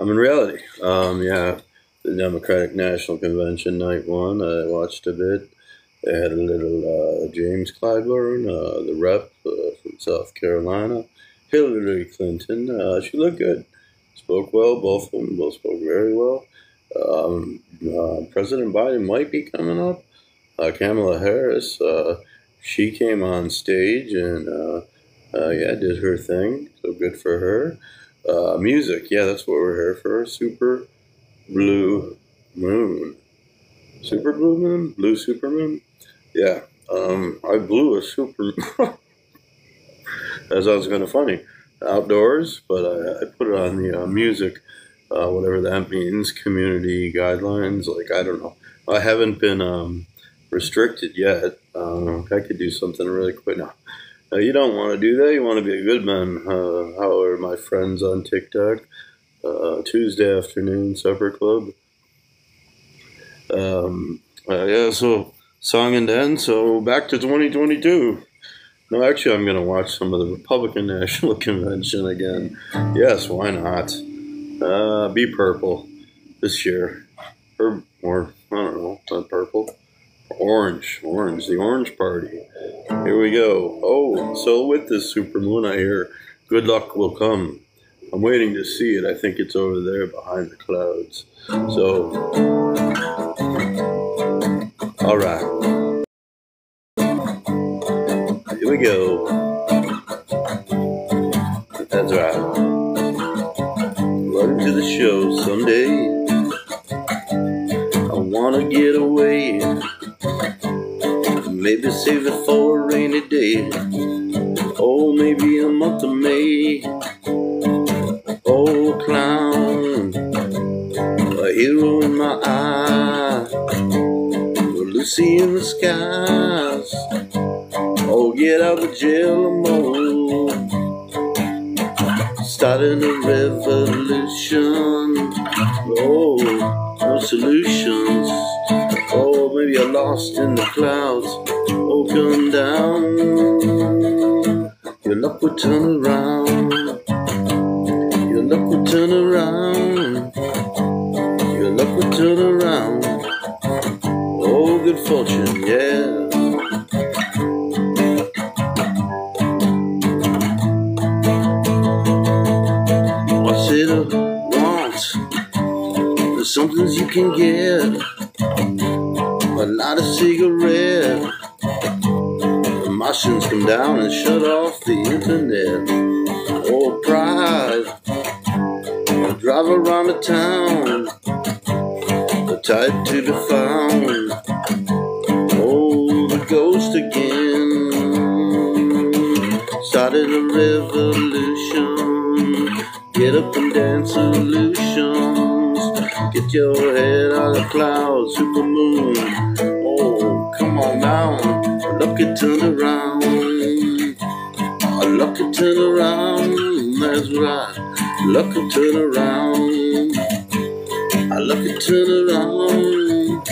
I'm in reality. Um, yeah, the Democratic National Convention night one. I watched a bit. They had a little uh, James Clyburn, uh, the rep uh, from South Carolina. Hillary Clinton. Uh, she looked good. Spoke well. Both of them both spoke very well. Um, uh, President Biden might be coming up. Uh, Kamala Harris. she came on stage and yeah, did her thing. So good for her. Uh, music, yeah, that's what we're here for. Super Blue Moon. Super Blue Moon? Blue Super Moon? Yeah. Um, I blew a super. that was kind of funny. Outdoors, but I, I put it on the uh, music, uh, whatever that means, community guidelines. Like, I don't know. I haven't been um, restricted yet. Uh, I could do something really quick now. You don't want to do that. You want to be a good man. Uh, how are my friends on TikTok? Uh, Tuesday afternoon supper club. Um, uh, yeah, so song and dance. So back to 2022. No, actually, I'm going to watch some of the Republican National Convention again. Yes, why not? Uh, be purple this year. Or, or I don't know, not purple. Orange, orange, the orange party. Here we go. Oh, so with this super moon, I hear good luck will come. I'm waiting to see it. I think it's over there behind the clouds. So, all right. Here we go. That's right. Welcome to the show someday. I wanna get away Maybe save it for a rainy day. Oh, maybe a month of May. Oh, clown, a hero in my eye. Lucy in the skies. Oh, get out of jail mode. Starting a revolution. Oh, no solutions. Lost in the clouds. Oh, come down. Will turn around. Come down and shut off the internet. Oh, pride. I drive around the town, the type to be found. Oh, the ghost again. Started a revolution. Get up and dance solutions. Get your head out of clouds, super moon. Oh, come on down. Look it turn around. Turn around. That's right. Look it turn around. I look it turn around.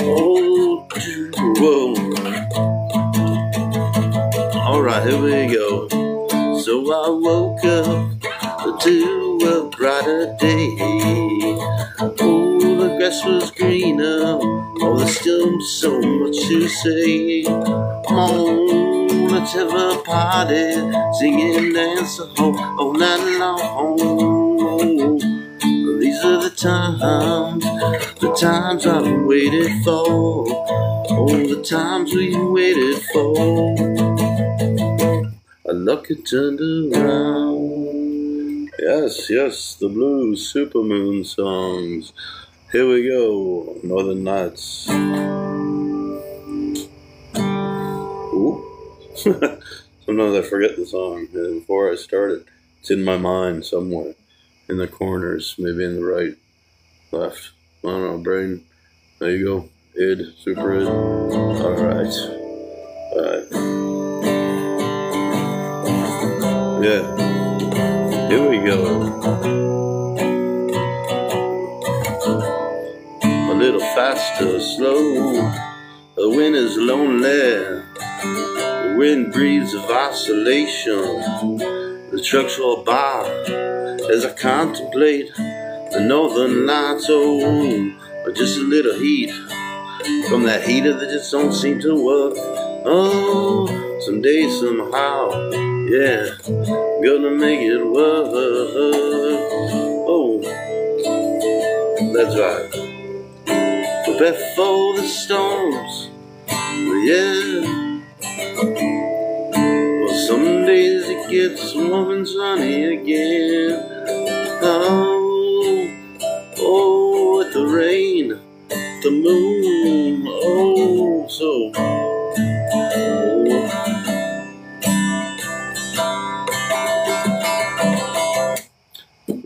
Oh, whoa. All right, here we go. So I woke up to a brighter day. Oh, the grass was greener. Oh, there's still so much to say. Come have a party. Sing and dance all, all night long. These are the times, the times I've waited for. Oh, the times we waited for. A luck it turned around. Yes, yes, the blues supermoon songs. Here we go, Northern Nights. Sometimes I forget the song before I start it. It's in my mind somewhere, in the corners, maybe in the right, left. I don't know, brain. There you go. Id, super id. All right. All right. Yeah. Here we go. A little faster, slow. The wind is lonely. Wind breathes of isolation. The trucks roll by as I contemplate The northern lights, oh, are just a little heat from that heater that just don't seem to work. Oh, someday, somehow, yeah, gonna make it work. Oh, that's right. Before the storms, yeah. It gets warm and sunny again. Oh, oh, with the rain, the moon, oh, so.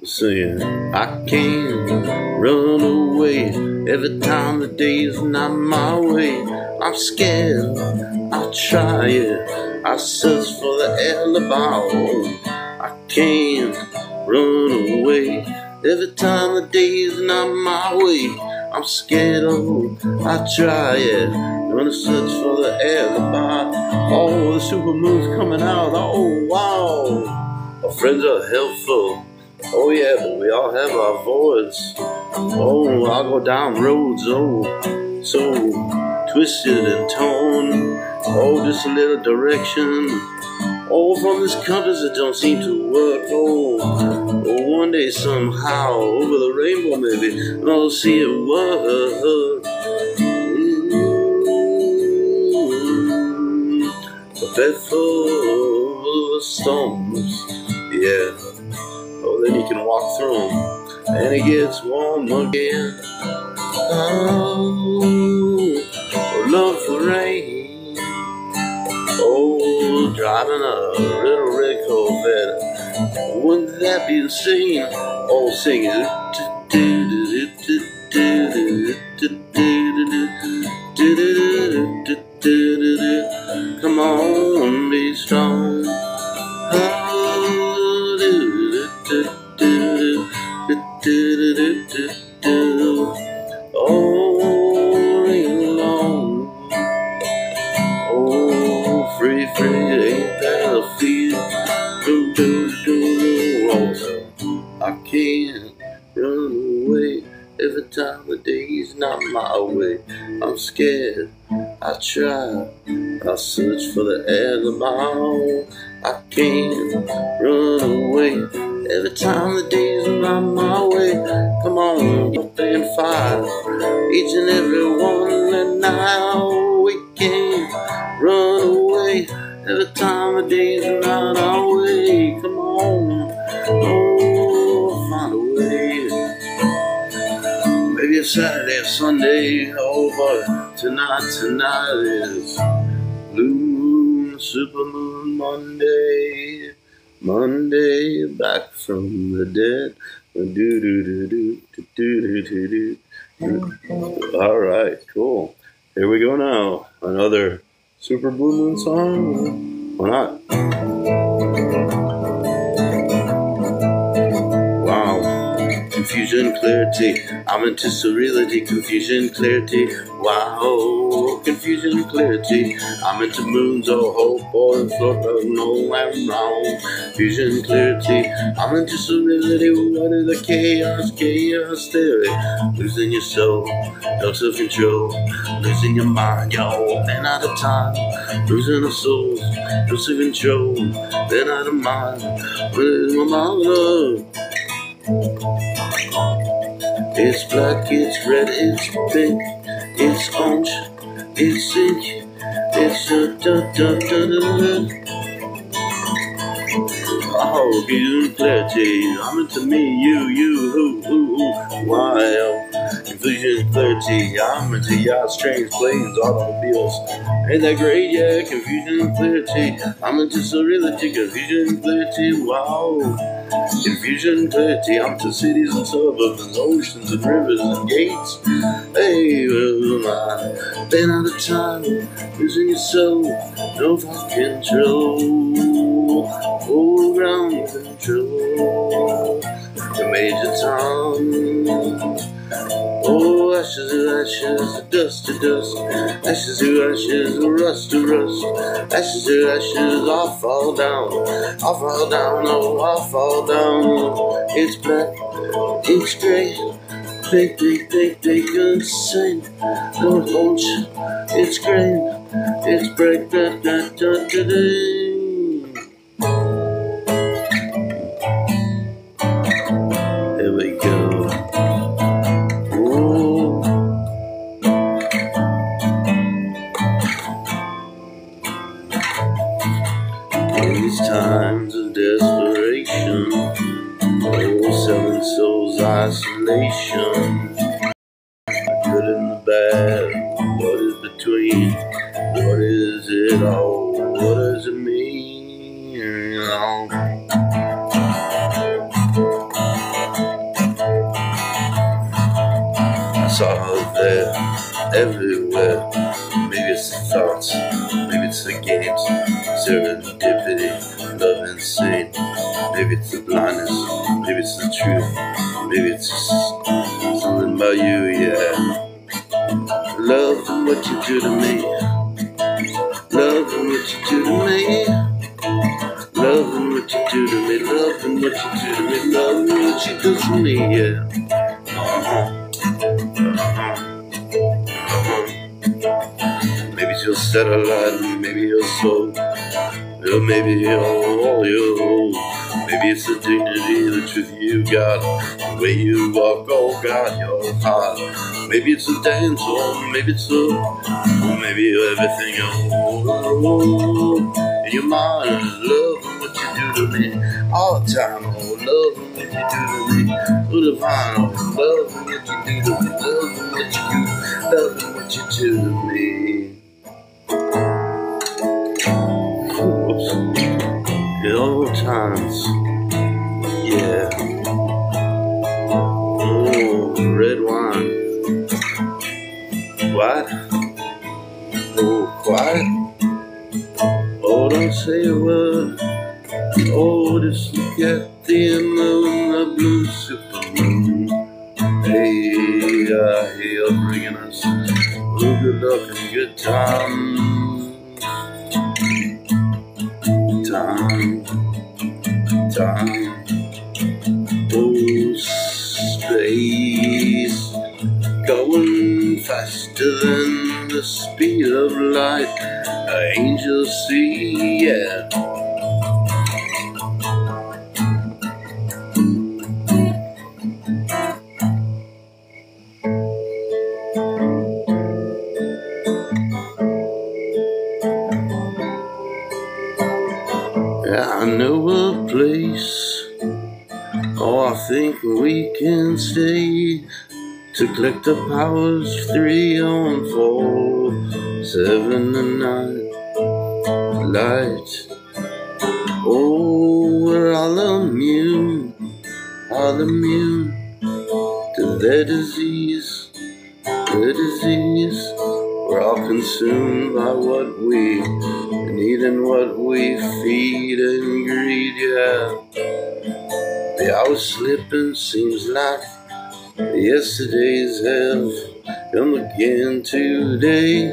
Saying, I can't run away every time the day's not my way. I'm scared, I'll try it. I search for the alibi. I can't run away every time the day's not my way. I'm scared, oh, I try it. Gonna search for the alibi. Oh, the super supermoon's coming out. Oh, wow. Our friends are helpful. Oh, yeah, but we all have our voids. Oh, I'll go down roads, oh, so twisted and torn. Oh, just a little direction. Oh, from this compass that don't seem to work. Oh, oh, one day somehow over the rainbow maybe I'll see it work. Bed full of storms, yeah. Oh, then you can walk through them, and it gets warm again. Oh, little red Corvette. Wouldn't that be insane? Oh, singing. My way. I'm scared. I try. I search for the alibi. I can't run away every time the day's are not my way. Come on, up and fight each and every one, and now we can't run away every time the day's are not our way. Maybe Saturday Sunday, but tonight, tonight is Blue Supermoon Monday. Monday, back from the dead. Do do do do do do do do. All right, cool. Here we go now. Another Super Blue Moon song. Why not? Confusion, clarity. I'm into serenity. Confusion, clarity. Wow. Confusion, clarity. I'm into moons of hope or float of no I'm wrong. Confusion, clarity. I'm into serenity. What is the chaos? Chaos theory. Losing your soul. No self control. Losing your mind. Yo, been out of time. Losing our souls. No self control. Been out of mind. Losing my mind. It's black, it's red, it's pink, it's orange, it's ink, it's da da da da da da. Oh, good clarity. I'm into me, you, you, who, who, who, why? Oh, confusion, clarity. I'm into yachts, trains, planes, automobiles. Ain't that great? Yeah, confusion, clarity. I'm into serenity, confusion, clarity. Wow. Confusion, clarity. I'm to cities and suburbs and oceans and rivers and gates. Hey, well, I been out of time, losing your soul, no control. Full ground control. The major tom. Oh, ashes to ashes, dust to dust. Ashes to ashes, rust to rust. Ashes to ashes, I'll fall down. I'll fall down, oh, I'll fall down. It's black, it's gray. Big, big, big, big, insane. Don't hold. It's great. It's break, da, da, da, Maybe she'll set a light, maybe your soul, or maybe all, whole. Maybe it's the dignity, the truth you got, the way you walk, oh God, your heart. Maybe it's a dance, or maybe it's a, or maybe everything in your mind. Love and what you do to me all the time, oh, love what you do to me, oh, divine, oh, love what you do to me, love what you do, love what you do to me. Oops. In old times, yeah. Oh, red wine. What? Oh, quiet. Oh, don't say a word. Oh, just look at the moon, the blue supermoon. Hey, I hear you're bringing us good luck and good time. Speed of light. Angels see. Yeah, I know a place. Oh, I think we can stay to collect the powers three on four, seven and nine. Light. Oh, we're all immune, all immune to their disease, their disease. We're all consumed by what we need and what we feed and greed, yeah. The hours slipping seems like yesterday's have come again today.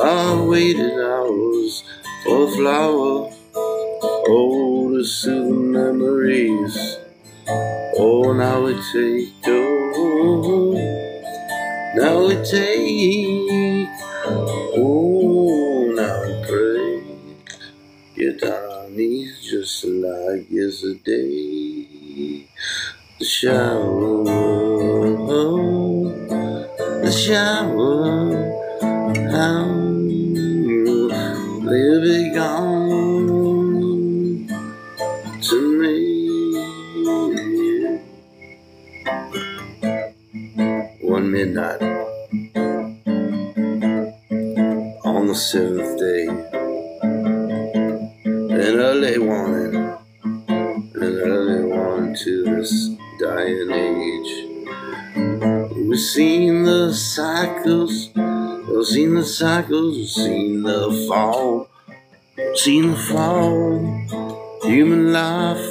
I waited hours for a flower, oh, to soothe memories. Oh, now we take, oh, now we take, oh, now we pray. Get down on knees just like yesterday. Shower, the shower, how they'll be gone to me. One midnight on the seventh day, an early warning, an early warning to this dying age. We've seen the cycles, we've seen the cycles, we've seen the fall, seen the fall. Human life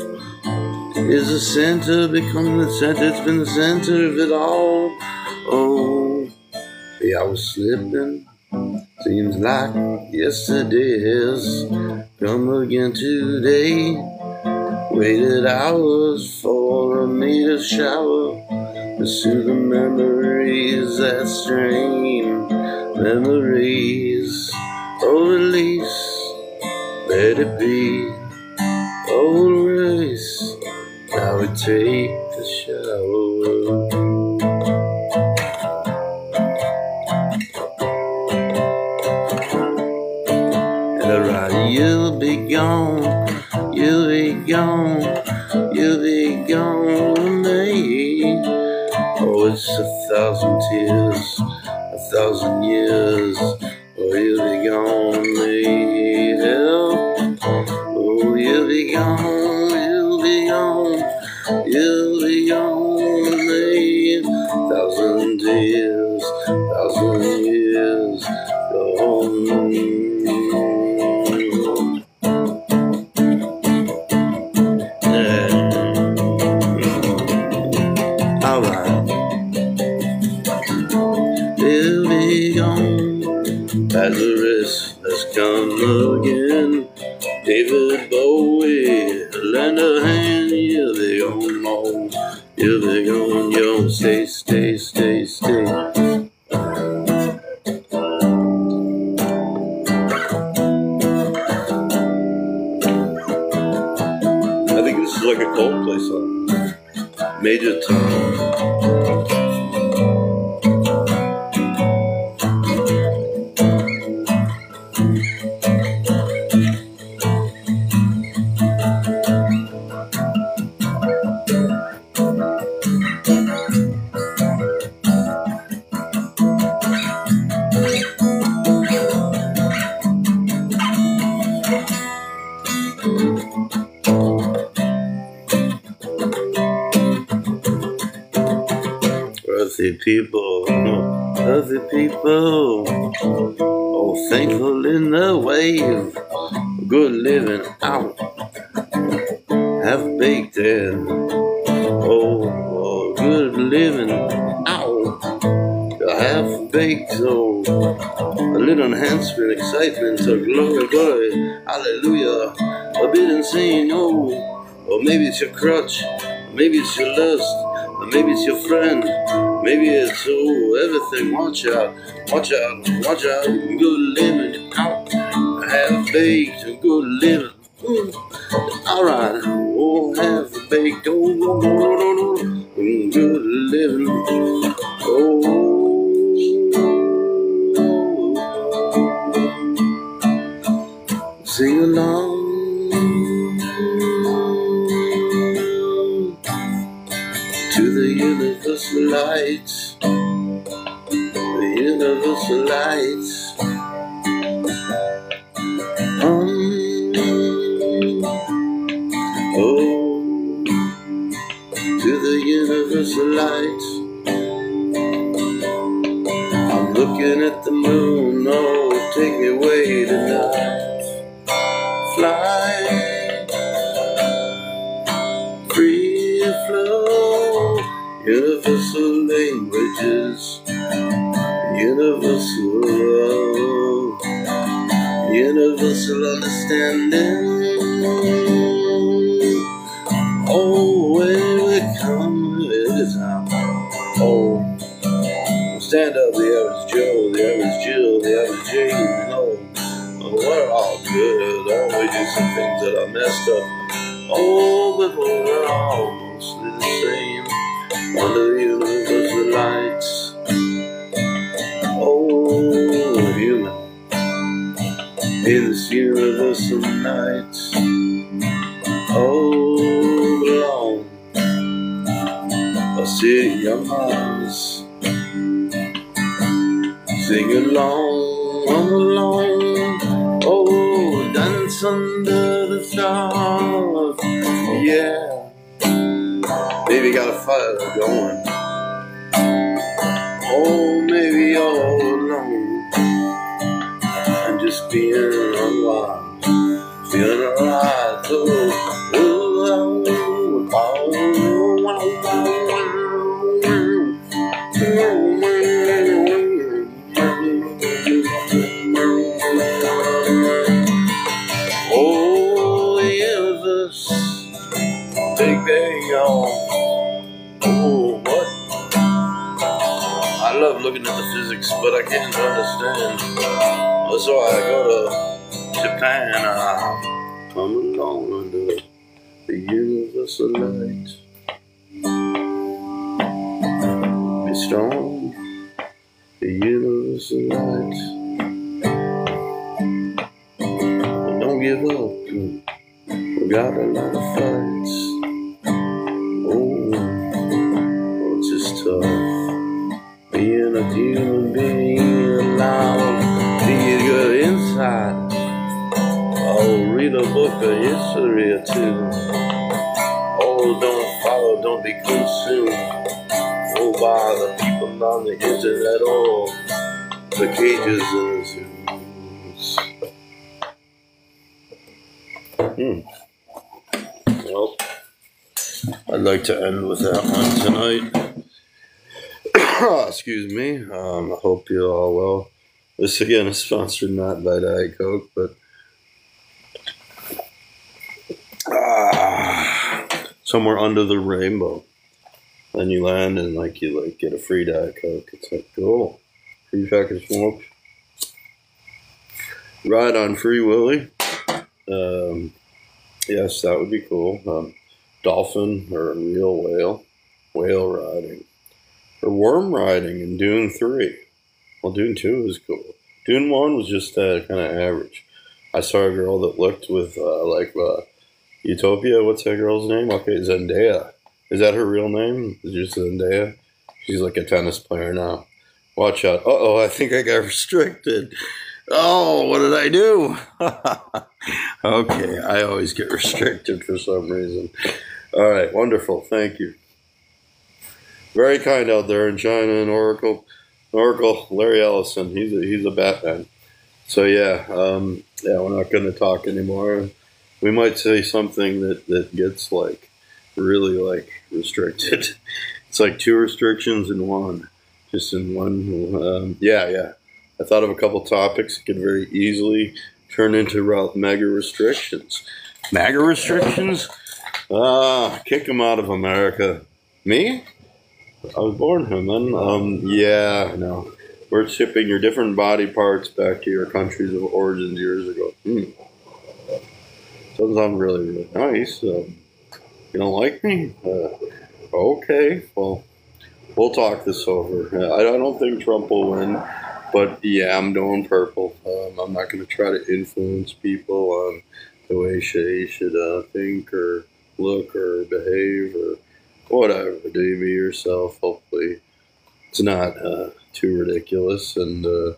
is the center, becoming the center, it's been the center of it all. Oh, yeah, I was slipping. Seems like yesterday has come again today. Waited hours for a to shower to soothe the memories that strain. Memories, oh, release, let it be. Oh, race, now we take gone, you'll be gone to me. Oh, it's a thousand tears, a thousand years, people, earthy people, oh, thankful in the wave, good living out, half baked in, oh, oh, good living out, half baked, so a little enhancement, excitement, so glory, glory, hallelujah, a bit insane, oh, or maybe it's your crutch, maybe it's your lust, maybe it's your friend, maybe it's oh everything. Watch out, watch out, watch out. Good living out, half baked, good living. Mm. All right, oh half baked, oh no no no, Mm, good living. Oh. Sing along. Universal lights, the universal lights. Um, oh, to the universal lights. some things that I messed up. Oh, but we're almost the same. Under the universe, the lights. Oh, human. In this universe of nights. Oh, alone. A city of Mars. Sing along, I'm alone. Yeah. Baby got a fire going. Oh, maybe all alone. And just being unwind. Feeling alright. Oh, physics, but I can't understand. So I go to Japan. Uh, come along under the universal light. Be strong, the universal light. But don't give up. We got a lot of fights. Oh, it's just tough. Being a human a book of history or two. Oh, don't follow, don't be consumed. Oh, by the people on the internet or the cages and zoos. Hmm. Well, I'd like to end with that one tonight. Excuse me. Um, I hope you're all well. This again is sponsored not by Diet Coke, but ah, somewhere under the rainbow. Then you land and like you like get a free Diet Coke. It's like cool, free pack of smoke. Ride on Free Willy. Um, yes, that would be cool. Um, dolphin or a real whale, whale riding, or worm riding in Dune Three. Well, Dune Two was cool. Dune One was just uh, kind of average. I saw a girl that looked with uh, like uh, Utopia. What's that girl's name? Okay, Zendaya. Is that her real name? Is just Zendaya? She's like a tennis player now. Watch out. Uh oh, I think I got restricted. Oh, what did I do? okay, I always get restricted for some reason. All right, wonderful. Thank you. Very kind out there in China and Oracle. Oracle, Larry Ellison. He's a, he's a Batman. So yeah, um, yeah, we're not going to talk anymore. We might say something that that gets like really like restricted. It's like two restrictions in one, just in one. Um, yeah, yeah. I thought of a couple topics that could very easily turn into mega restrictions. Mega restrictions? Ah, kick them out of America. Me? I was born here, man. Um, yeah, no. We're shipping your different body parts back to your countries of origin years ago. Hmm. Doesn't sound really, really nice. Um, you don't like me? Uh, okay, well, we'll talk this over. Uh, I don't think Trump will win, but yeah, I'm doing purple. Um, I'm not going to try to influence people on the way they should uh, think or look or behave or whatever. Do you be yourself. Hopefully, it's not uh, too ridiculous and uh,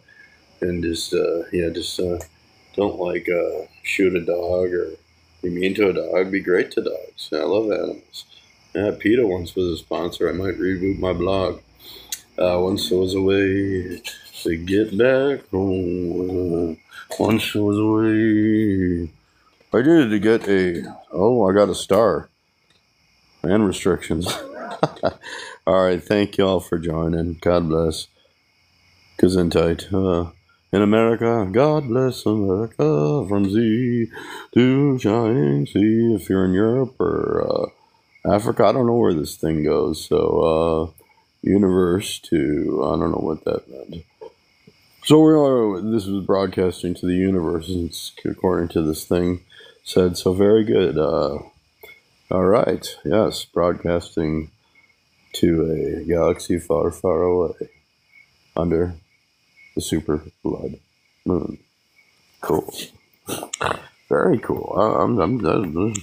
and just uh, yeah, just uh, don't like uh, shoot a dog or be mean to a dog. Be great to dogs. I love animals. Yeah, PETA once was a sponsor. I might reboot my blog. Uh, once I was away to get back home. Once I was away. I did to get a. Oh, I got a star. And restrictions. all right. Thank you all for joining. God bless. Gesundheit. Uh, in America, God bless America from sea to shining sea. If you're in Europe or uh, Africa, I don't know where this thing goes. So, uh, universe to, I don't know what that meant. So we are, this was broadcasting to the universe, according to this thing said. So very good. Uh, all right. Yes, broadcasting to a galaxy far, far away under the super blood moon. Cool. Very cool. I, I'm, I'm,